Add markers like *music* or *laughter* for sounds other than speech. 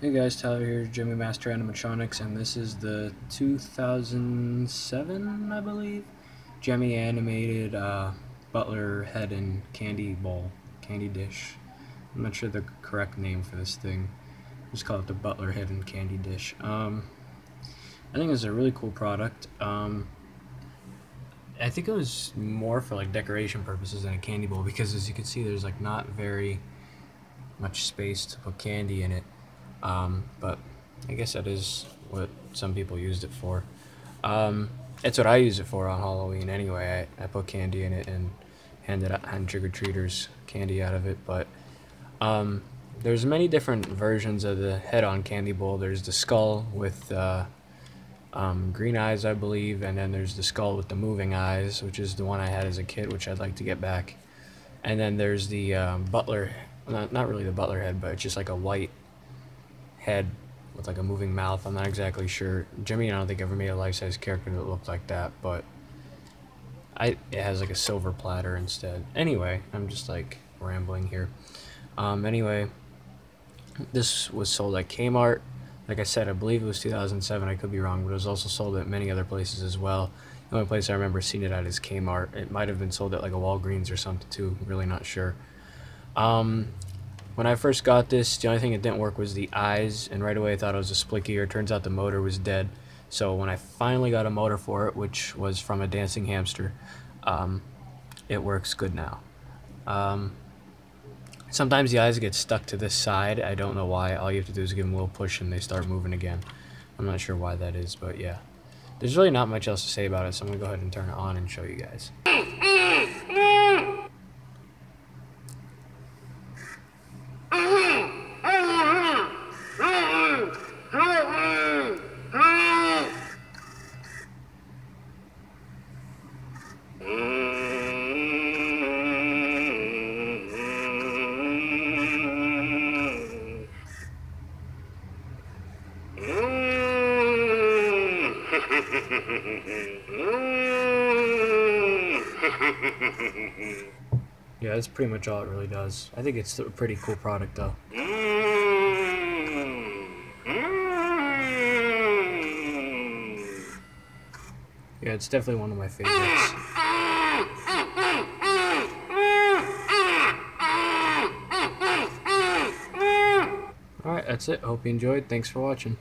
Hey guys, Tyler here, Gemmy Master Animatronics, and this is the 2007, I believe, Gemmy animated uh, Butler head and candy bowl, candy dish. I'm not sure the correct name for this thing. Just call it the Butler head and candy dish. Um, I think it's a really cool product. Um, I think it was more for like decoration purposes than a candy bowl because as you can see, there's like not very much space to put candy in it. Um, but I guess that is what some people used it for. Um, it's what I use it for on Halloween anyway. I, I put candy in it and handed hand trick or treaters candy out of it. But um, there's many different versions of the head-on candy bowl. There's the skull with uh, um, green eyes, I believe, and then there's the skull with the moving eyes, which is the one I had as a kid, which I'd like to get back. And then there's the um, butler, not, not really the butler head, but just like a white head with like a moving mouth. I'm not exactly sure. Gemmy, I don't think ever made a life-size character that looked like that, but I it has like a silver platter instead. Anyway, I'm just like rambling here. Um, anyway, this was sold at Kmart. Like I said, I believe it was 2007. I could be wrong, but it was also sold at many other places as well. The only place I remember seeing it at is Kmart. It might have been sold at like a Walgreens or something too. Really not sure. Um, when I first got this, the only thing that didn't work was the eyes, and right away I thought it was a split gear. Turns out the motor was dead. So when I finally got a motor for it, which was from a dancing hamster, um, it works good now. Um, sometimes the eyes get stuck to this side. I don't know why. All you have to do is give them a little push and they start moving again. I'm not sure why that is, but yeah. There's really not much else to say about it, so I'm going to go ahead and turn it on and show you guys. *laughs* yeah, that's pretty much all it really does. I think it's a pretty cool product though. Yeah, it's definitely one of my favorites. Alright, that's it. Hope you enjoyed. Thanks for watching.